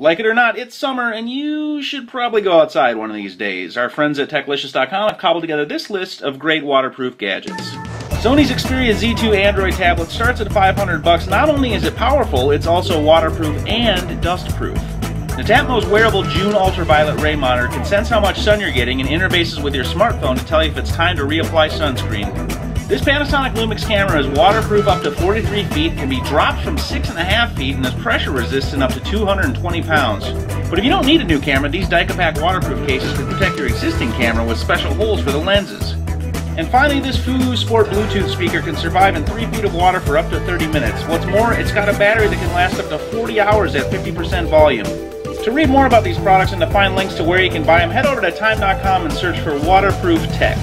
Like it or not, it's summer and you should probably go outside one of these days. Our friends at Techlicious.com have cobbled together this list of great waterproof gadgets. Sony's Xperia Z2 Android tablet starts at 500 bucks. Not only is it powerful, it's also waterproof and dustproof. Netatmo's wearable June ultraviolet ray monitor can sense how much sun you're getting and interfaces with your smartphone to tell you if it's time to reapply sunscreen. This Panasonic Lumix camera is waterproof up to 43 feet, can be dropped from 6.5 feet, and is pressure resistant up to 220 pounds. But if you don't need a new camera, these Dicapac waterproof cases can protect your existing camera with special holes for the lenses. And finally, this Fugoo Sport Bluetooth speaker can survive in 3 feet of water for up to 30 minutes. What's more, it's got a battery that can last up to 40 hours at 50% volume. To read more about these products and to find links to where you can buy them, head over to time.com and search for waterproof tech.